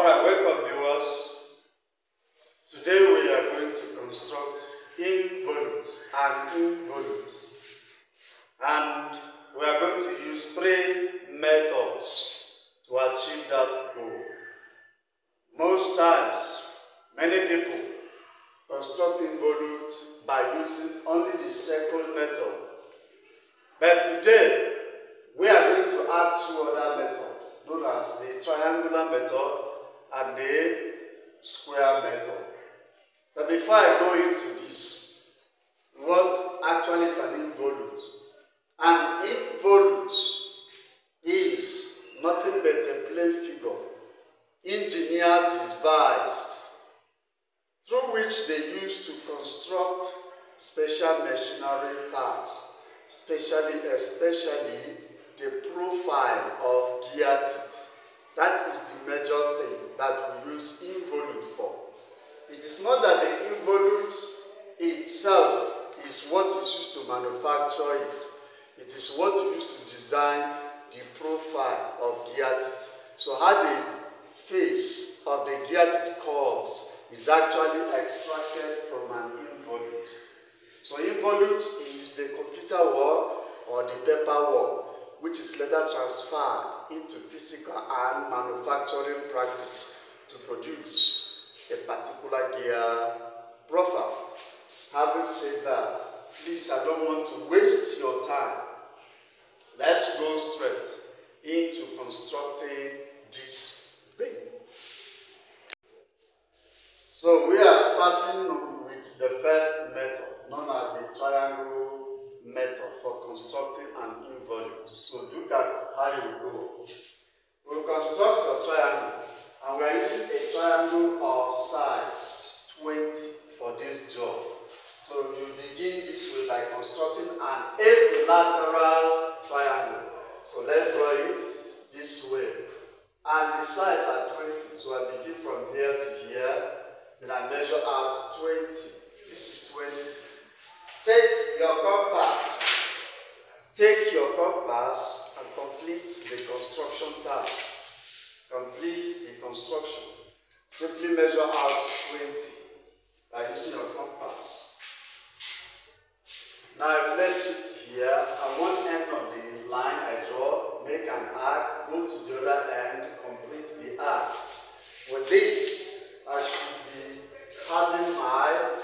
Alright, welcome viewers. Today we are going to construct involutes and involutes. And we are going to use three methods to achieve that goal. Most times, many people construct involutes by using only the second method. But today, we are going to add two other methods known as the triangular method and the square method. But before I go into this, what actually is an involute? An involute is nothing but a plain figure engineers devised through which they use to construct special machinery parts, especially especially the profile of gear teeth. That is the major thing that we use involute for. It is not that the involute itself is what is used to manufacture it. It is what is used to design the profile of gear teeth. So how the face of the gear teeth curves is actually extracted from an involute. So involute is the computer work or the paper work which is later transferred into physical and manufacturing practice to produce a particular gear profile. Having said that, please, I don't want to waste your time. Let's go straight into constructing this thing. So we are starting with the first method, known as the triangle method for constructing an involute. So look at how you go. We'll construct a triangle and we are using a triangle of size 20 for this job. So you begin this way by constructing an equilateral triangle. So let's draw it this way. And the sides are 20. So I begin from here to here. Then I measure out 20. This is 20. Take your compass. Take your compass and complete the construction task. Complete the construction. Simply measure out 20 by using your compass. Now I place it here at one end of the line I draw, make an arc, go to the other end, complete the arc. With this, I should be having my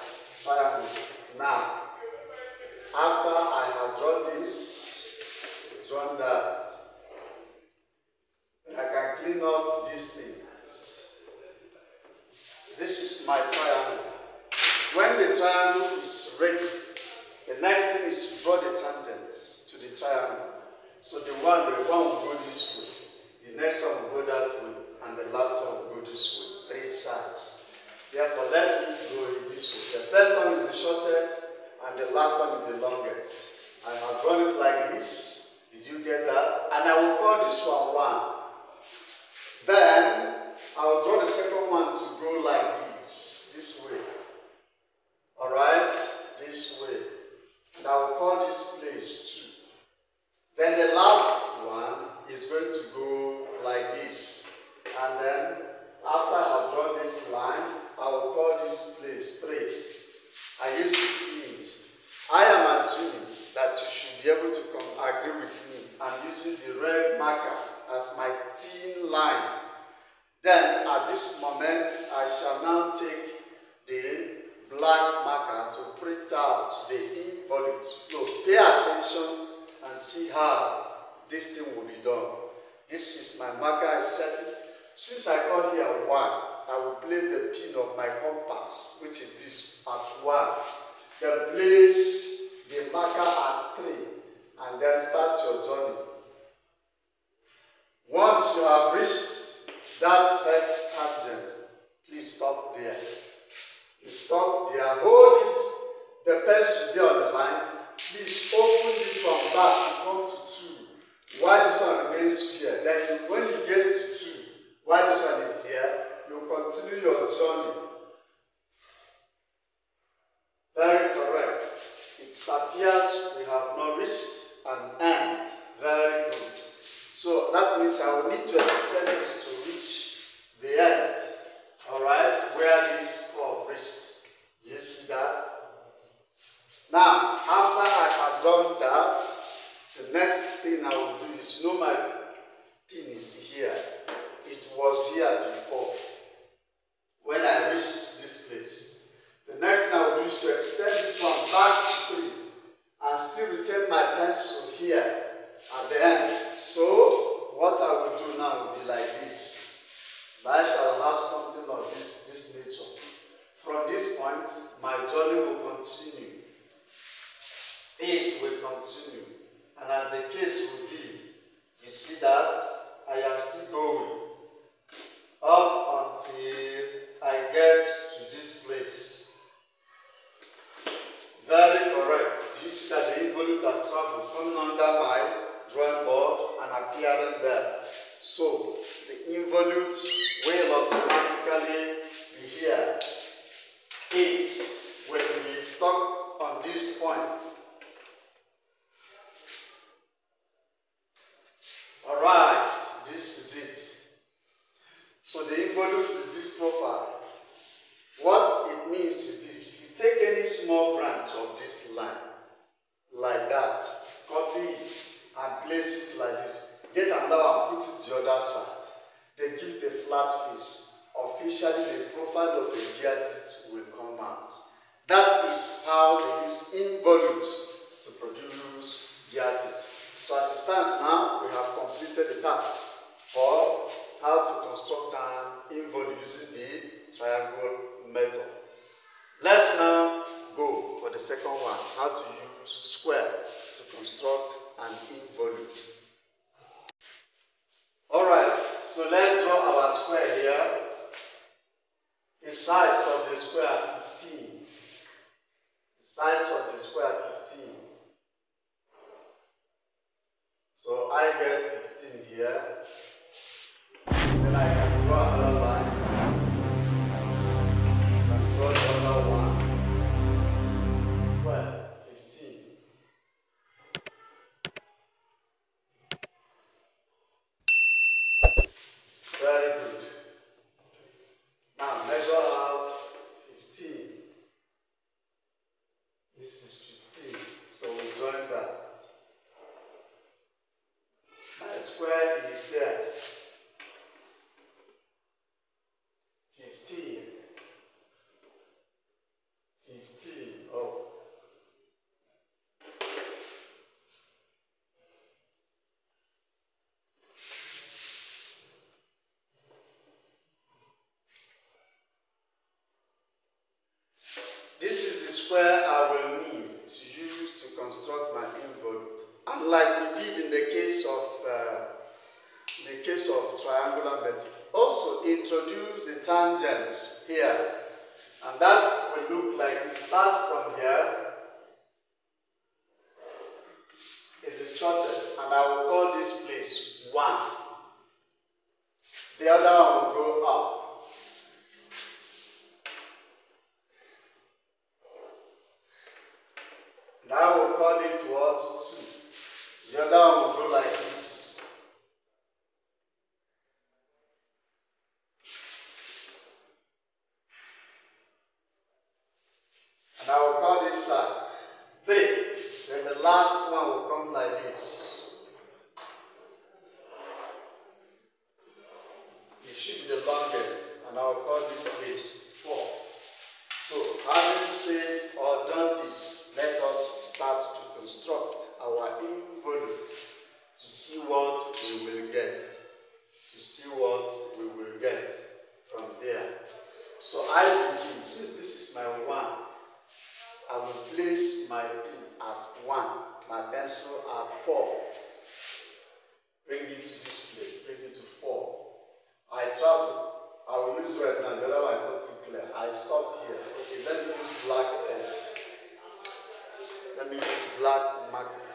tangents here. And that will look like we start from here. It is shortest. And I will call this place 1. The other one will go up. Now we'll call it what? 2. The other one will go like Bring me to this place. Bring me to four. I travel. I will use red now. The other is not too clear. I stop here. Okay, let me use black. L. Let me use black marker.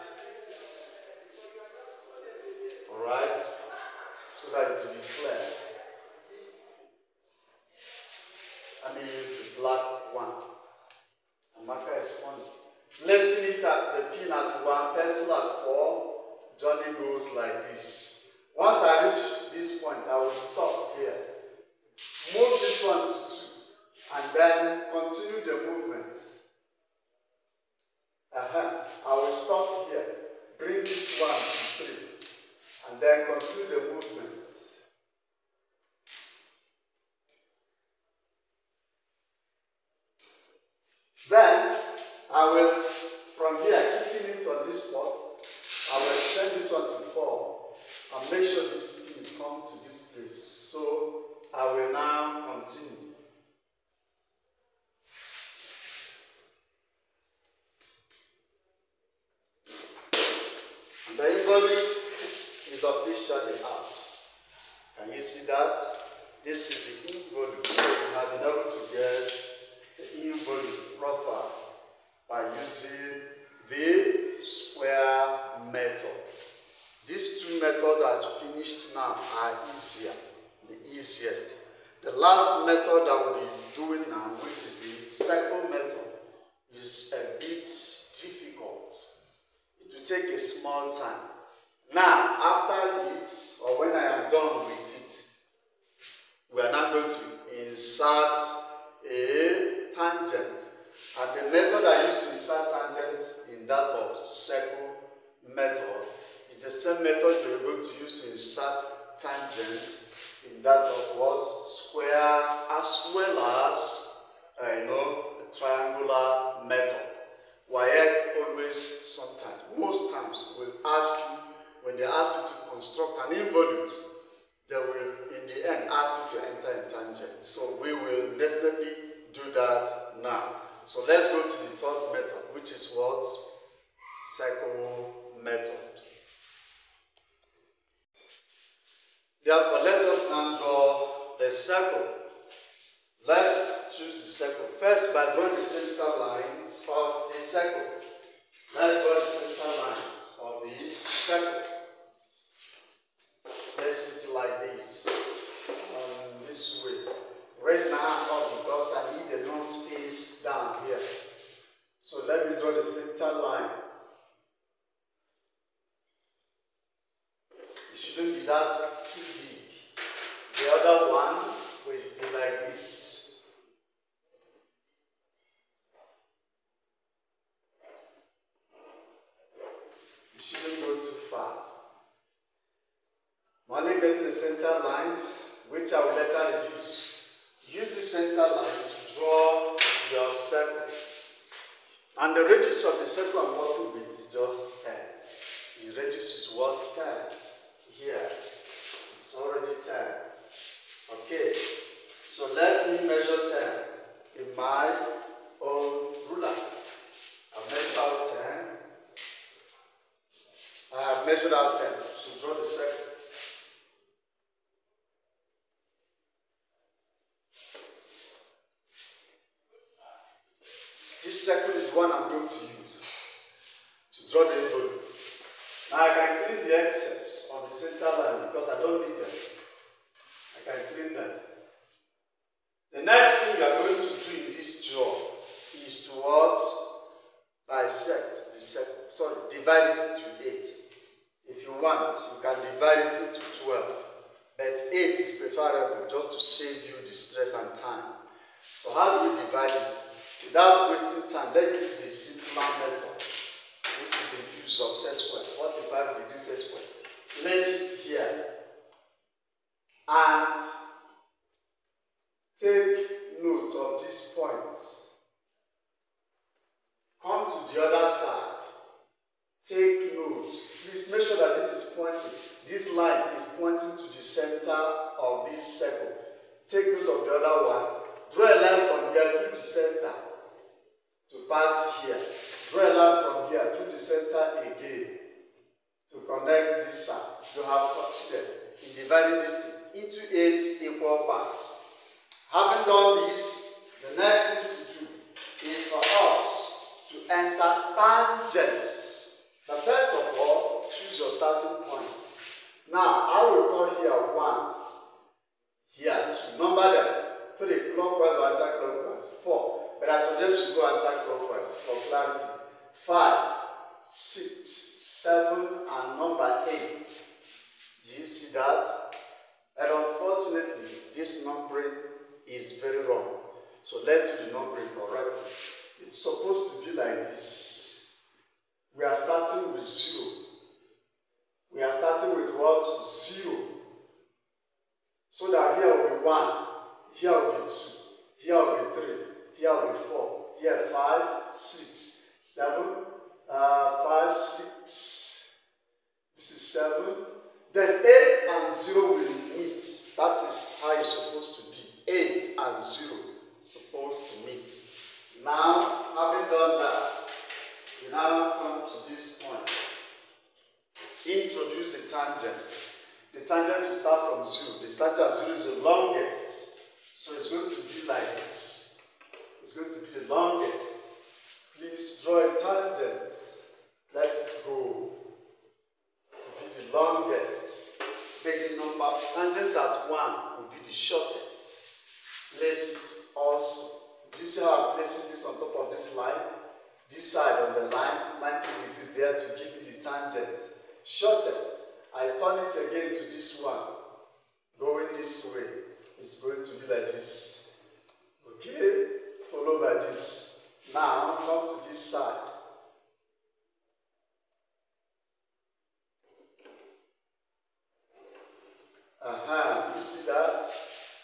Officially out. Can you see that? This is the involute. So you have been able to get the involute proper by using the square method. These two methods that finished now are easier, the easiest. The last method that we'll be doing now, which is the circle method, is a bit difficult. It will take a small time. Now, after it, or when I am done with it, we are now going to insert a tangent. And the method I use to insert tangent in that of circle method is the same method you're going to use to insert tangent in that of what? Square as well as, uh, you know, triangular method. Why always, sometimes, most times, will ask you, when they ask you to construct an involute, they will, in the end, ask you to enter in tangent. So we will definitely do that now. So let's go to the third method, which is what? Circle method. Therefore, let us now draw the circle. Let's choose the circle. First, by drawing the center lines of the circle. Let's draw the center lines of the circle. Place it like this, um, this way. Raise my hand up because I need enough down here. So let me draw the center line. It shouldn't be that too big. The other one will be like this. You shouldn't go too far. When you get to the center line, which I will later reduce, use the center line to draw your circle. And the radius of the circle I'm working with is just 10. The radius is what? 10. Here. It's already 10. Okay. So let me measure 10 in my own ruler. I've measured out 10. I have measured out 10. So draw the circle. This circle is one I'm going to use to draw the envelopes. Now I can clean the excess on the center line because I don't need them. I can clean them. The next thing you are going to do in this draw is to what? Bisect the circle. Sorry, divide it into 8. If you want, you can divide it into 12. But 8 is preferable just to save you the stress and time. So how do we divide it? Without wasting time, let's use the simpler method, which is the use of set square, 45 degrees set square. Place it here and take note of this point. Come to the other side. Take note. Please make sure that this is pointing. This line is pointing to the center of this circle. Take note of the other one. Draw a line from here to the center to pass here. Draw a line from here to the center again to connect this side. You have succeeded in dividing this thing into eight equal parts. Having done this, the next thing to do is for us to enter tangents. But first of all, choose your starting point. Now, I will call here 1, here 2. Number them. 3 clockwise or anti-clockwise. 4. But I suggest you go anti-clockwise for clarity. 5, 6, 7, and number 8. Do you see that? And unfortunately, this numbering is very wrong. So let's do the numbering correctly. It's supposed to be like this. We are starting with 0. We are starting with what? 0. So that here will be 1, here will be 2, here will be 3, here will be 4, here 5, 6, seven, uh, five, six. This is seven. Then eight and zero will meet. That is how it's supposed to be. Eight and zero supposed to meet. Now, having done that, we now come to this point. Introduce the tangent. The tangent will start from zero. The start at zero is the longest. So it's going to be like this. It's going to be the longest. Please draw a tangent. Let it go to be the longest. the number tangent at 1 will be the shortest. Place it also. Do you see I'm placing this on top of this line? This side on the line, 90 degrees there to give me the tangent. Shortest. I turn it again to this one. Going this way. It's going to be like this. Okay? Followed by this. Now, come to this side. Aha, you see that?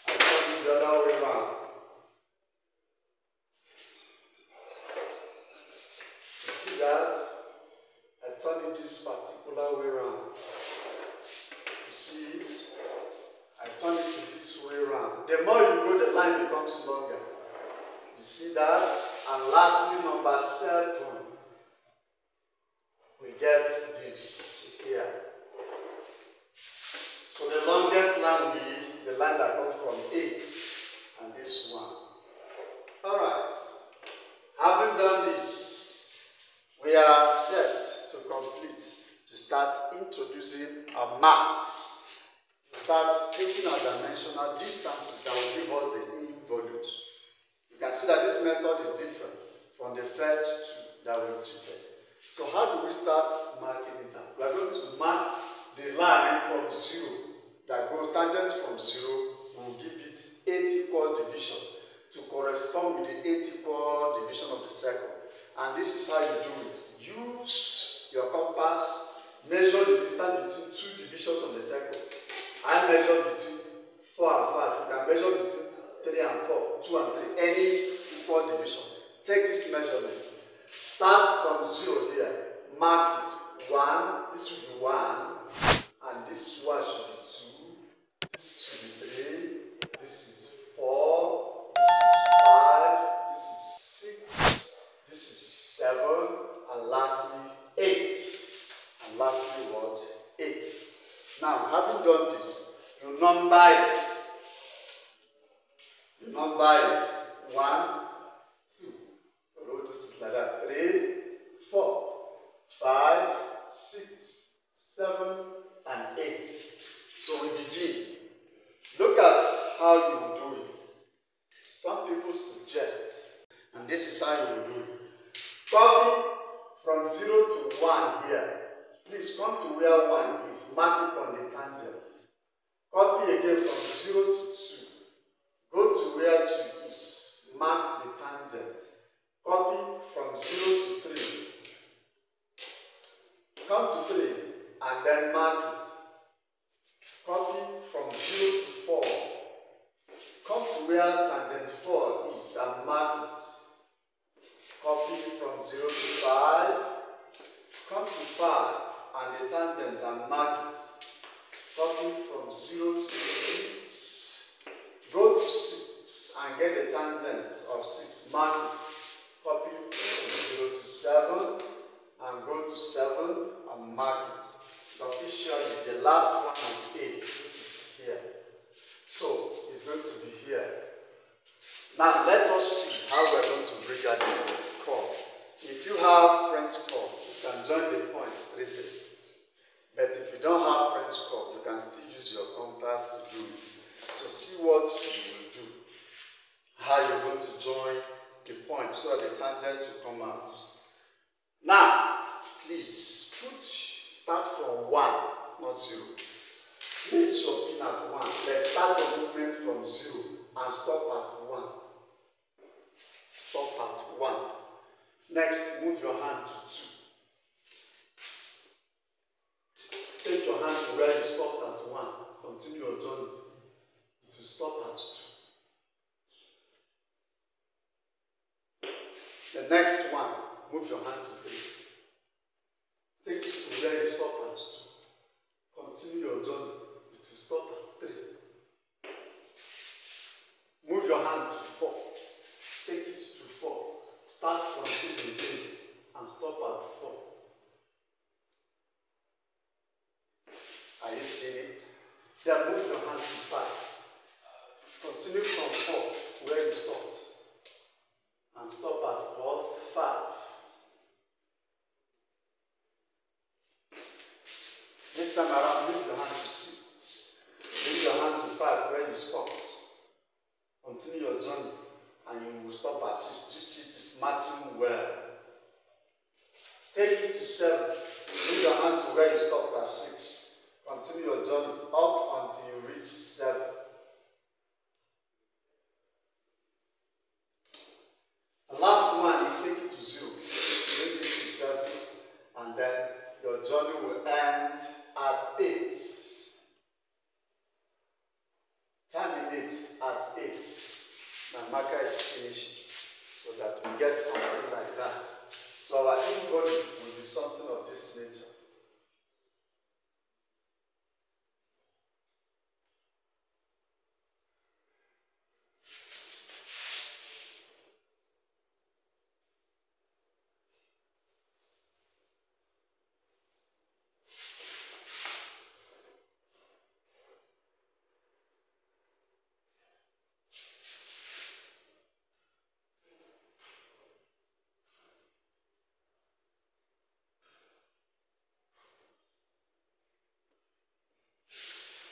I turn it the other way around. You see that? I turn it this particular way. You see it? I turn it to this way around. The more you go, the line becomes longer. You see that? And lastly, number seven, we get this here. So the longest line will be the line that 啊 Come to 3 and then mark it. Copy from 0 to 4. Come to where tangent 4 is and mark it. Copy from 0 to 5. Come to 5 and the tangent and mark it. Copy from 0 to 6. Go to 6 and get the tangent of 6. Mark it. Copy from 0 to 7 and go to 7 and mark it. Officially, the last one is 8, which is here. So, it's going to be here. Now, let us see how we're going to bring out the chord. If you have French chord, you can join the points straightly. But if you don't have French chord, you can still use your compass to do it. So see what you will do. How you're going to join the point so the tangent will come out. Now, please start from 1, not 0. Place your pin at 1. Let's start your movement from 0 and stop at 1. Stop at 1. Next, move your hand to 2. Take your hand to where you stopped at 1. Continue your journey. To stop at 2. The next one, move your hand to three. Take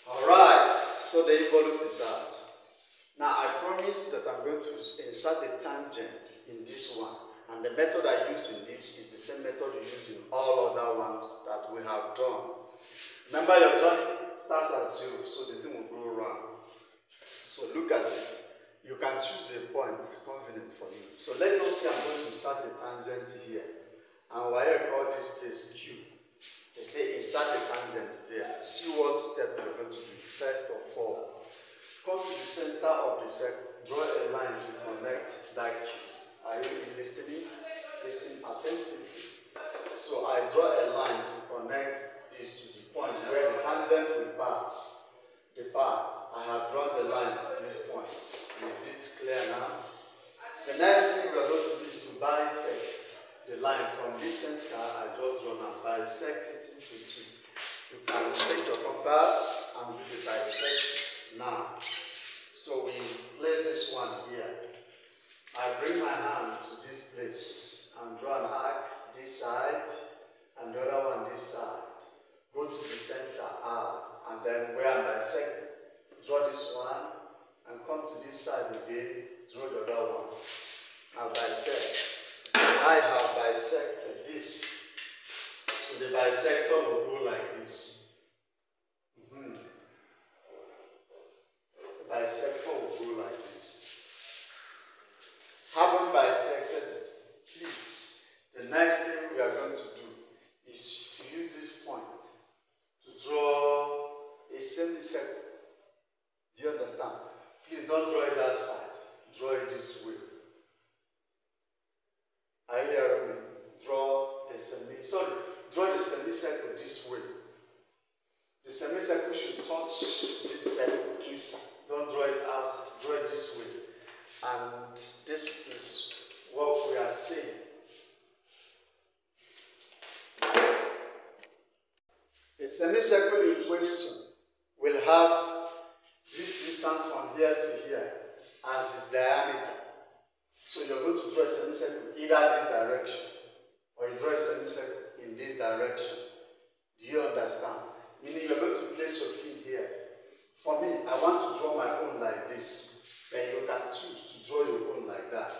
Alright, so the involute is out. Now I promised that I'm going to insert a tangent in this one. And the method I use in this is the same method you use in all other ones that we have done. Remember your journey starts at zero, so the thing will go round. So look at it. You can choose a point convenient for you. So let us say I'm going to insert a tangent here. And why I call this place Q. They say insert a tangent there. See what step you're going to do. First of all, come to the center of the circle. Draw a line to connect that Q. Are you listening? Listening attentively. So I draw a line to connect this to the point where the tangent will pass. The path. I have drawn the line to this point. Is it clear now? The next thing we are going to do is to bisect the line from this center I just drawn and bisect it into two. You can take your compass and do the dissection now. So we place this one here. I bring my hand to this place and draw an arc this side and the other one this side. Go to the center arc and then where I'm draw this one and come to this side again, draw the other one. Now bisect. I have bisected this. So the bisector will go like this. Mhm. The bisector will go like this. Having bisected it, please, the next thing we are going to do is to use this point to draw a semicircle. Do you understand? Please don't draw it that side. Draw it this way. Are you hearing me? Draw a semi. Sorry, draw the semicircle this way. The semicircle should touch this circle inside. Don't draw it outside. Draw it this way. And this is what we are saying. The semicircle in question will have this distance from here to here as its diameter. So you're going to draw a semicircle either this direction or you draw a semicircle in this direction. Do you understand? Meaning you're going to place your pin here. For me, I want to draw my own like this. Choose to draw your own like that.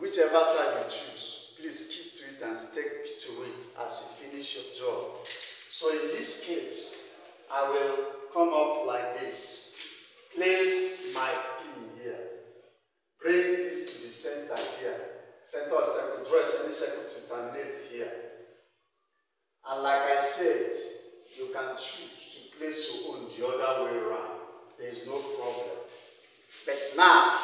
Whichever side you choose, please keep to it and stick to it as you finish your job. So in this case, I will come up like this. Place my pin here. Bring this to the center here. Center of the circle. Draw a semicircle to terminate here. And like I said, you can choose to place your own the other way around. There is no problem. But now,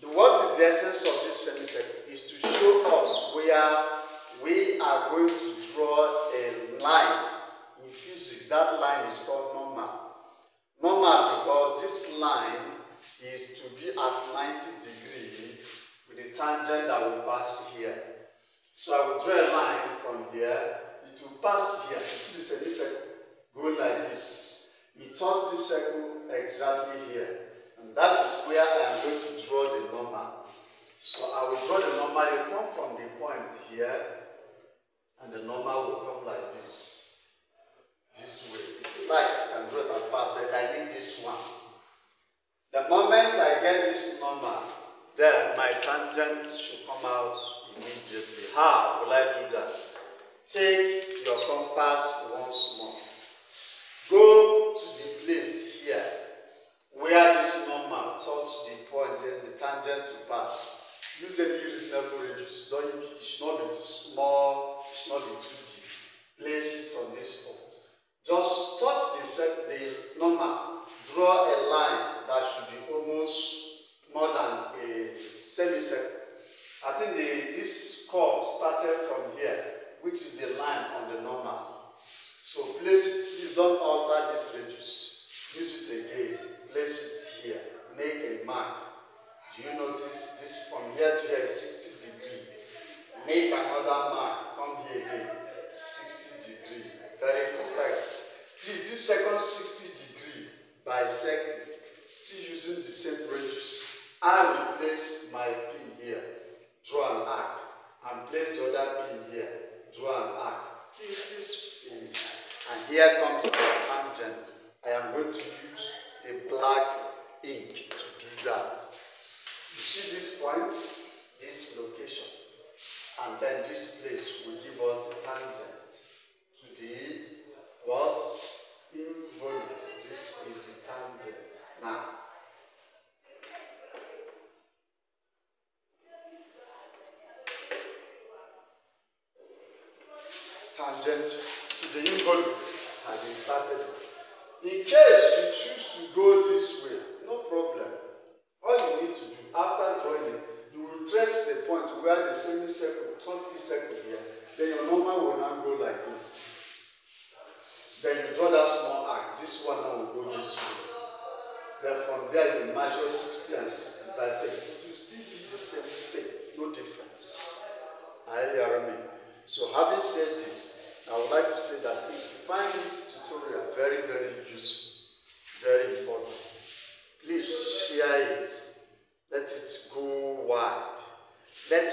the, what is the essence of this semicircle is to show us where we are going to draw a line in physics. That line is called normal. Normal because this line is to be at 90 degree with the tangent that will pass here. So I will draw a line from here. It will pass here. You see this semicircle going like this. It touches this circle exactly here. And that is where I am going to draw the normal. So I will draw the normal. You come from the point here, and the normal will come like this. This way. If you like, I can draw it and pass, but I need this one. The moment I get this normal, then my tangent should come out immediately. How will I do that? Take your compass once more. Go to the place where this normal touch the point and the tangent to pass. Use any reasonable radius. Don't, it should not be too small, it should not be too big. Place it on this point. Just touch the set, the normal. Draw a line that should be almost more than a semicircle. I think the, this curve started from here, which is the line on the normal. So place it, please don't alter this radius. Use it again, place it here, make a mark. Do you notice this from here to here is 60 degree. Make another mark, come here again, 60 degree. Very correct. Please, this second 60 degree, bisect it, still using the same radius. I will place my pin here, draw an arc, and place the other pin here, draw an arc. It is finished. And here comes the tangent. I am going to use a black ink to do that. You see this point, this location, and then this place will give us the tangent to the what? Involute. This is the tangent. Now, tangent to the involute has inserted. In case you to go this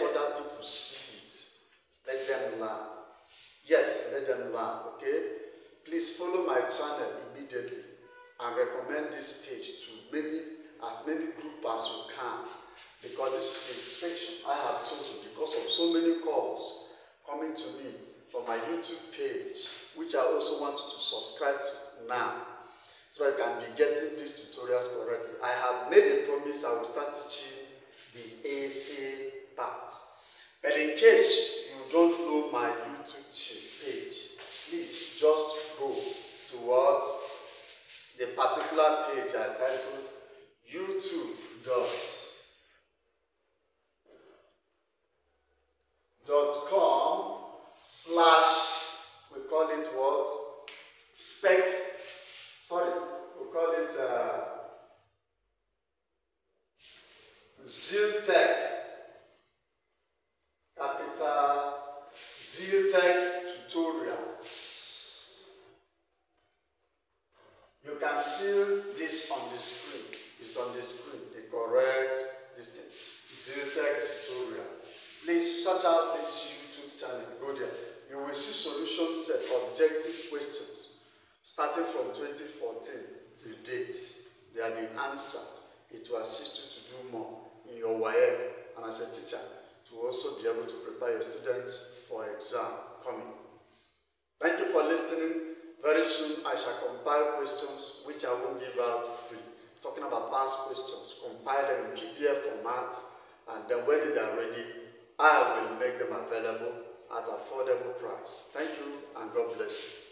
other people see it. Let them learn. Yes, let them learn, okay? Please follow my channel immediately and recommend this page to many, as many groups as you can. Because this is a section I have chosen because of so many calls coming to me from my YouTube page, which I also want you to subscribe to now, so I can be getting these tutorials correctly. I have made a promise I will start teaching the AC But in case you don't know my YouTube page, please just go towards the particular page I titled YouTube dot dot com slash we call it what? Spec sorry we call it uh, ZealTek capital ZealTek tutorials you can see this on the screen it's on the screen the correct this thing ZealTek tutorial please search out this YouTube channel. Go there. You will see solution set objective questions starting from 2014 till date. They have been answered. It will assist you to do more in your WAEC and as a teacher to also be able to prepare your students for exam coming. Thank you for listening. Very soon I shall compile questions which I will give out free. Talking about past questions, compile them in PDF format and then when they are ready, I will make them available at affordable price. Thank you and God bless you.